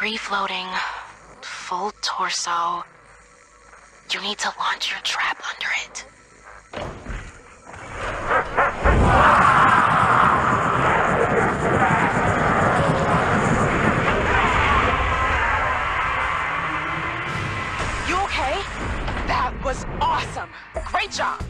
Free floating, full torso. You need to launch your trap under it. You okay? That was awesome. Great job.